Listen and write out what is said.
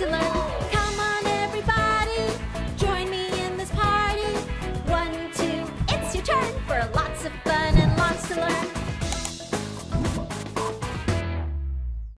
to learn. Come on, everybody, join me in this party. One, two, it's your turn for lots of fun.